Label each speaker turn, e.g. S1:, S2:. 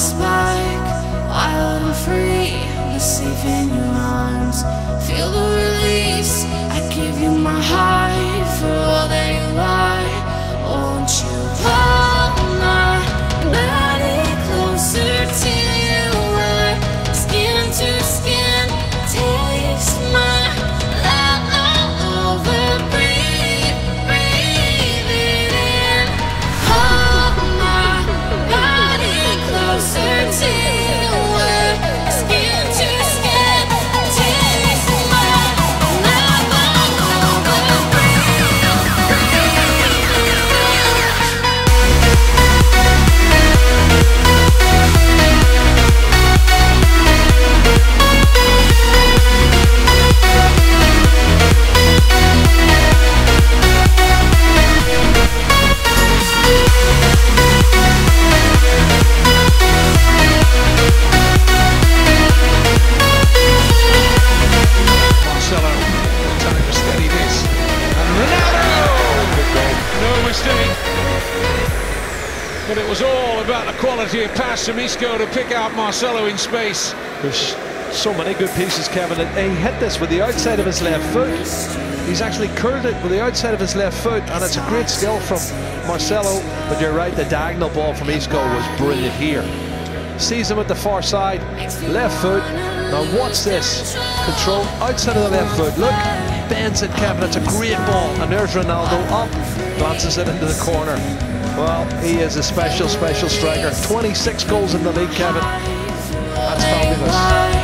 S1: spark. Wild and free, safe in your arms.
S2: But it was all about the quality of pass from Isco to pick out Marcelo in space.
S3: There's so many good pieces, Kevin. He hit this with the outside of his left foot. He's actually curled it with the outside of his left foot, and it's a great skill from Marcelo. But you're right, the diagonal ball from Isco was brilliant here. Sees him at the far side, left foot. Now watch this. Control outside of the left foot. Look, bends it, Kevin. It's a great ball. And there's Ronaldo up, glances it into the corner. Well, he is a special, special striker. 26 goals in the league, Kevin. That's fabulous.